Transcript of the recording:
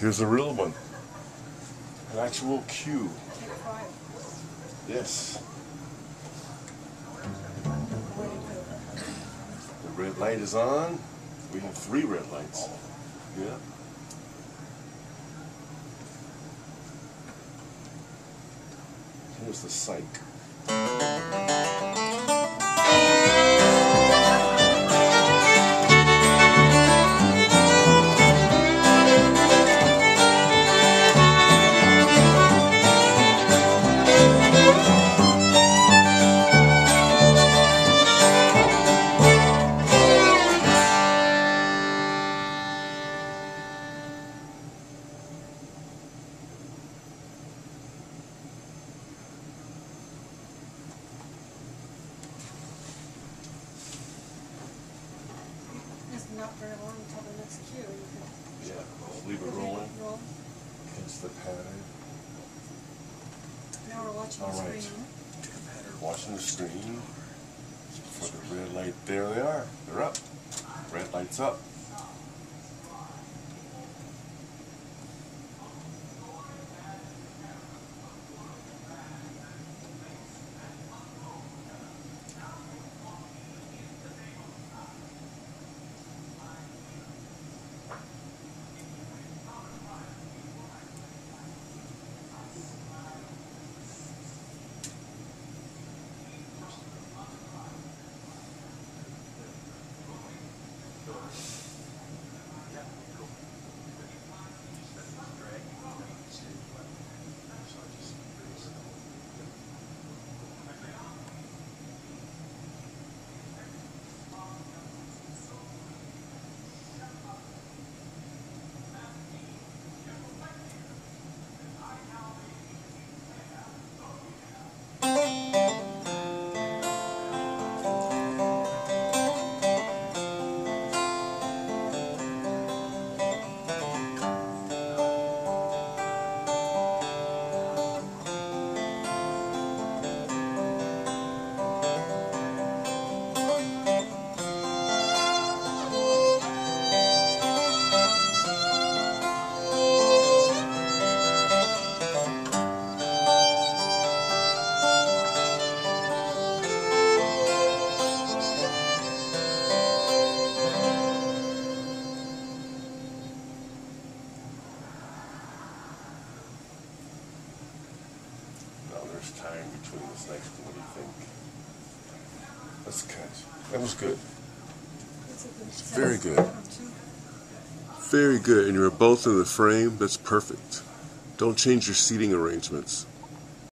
Here's a real one. An actual cue. Yes. The red light is on. We have three red lights. Yeah. Here's the psych. Not very long until the next cue. You Yeah. Just leave it rolling. roll. The pattern. Now we're watching All the right. screen. Watching the screen. For the red light, there they are. They're up. Red light's up. Time between this next one. What do you think? Let's catch. That was good. That's good set. Very good. Very good. And you're both in the frame. That's perfect. Don't change your seating arrangements.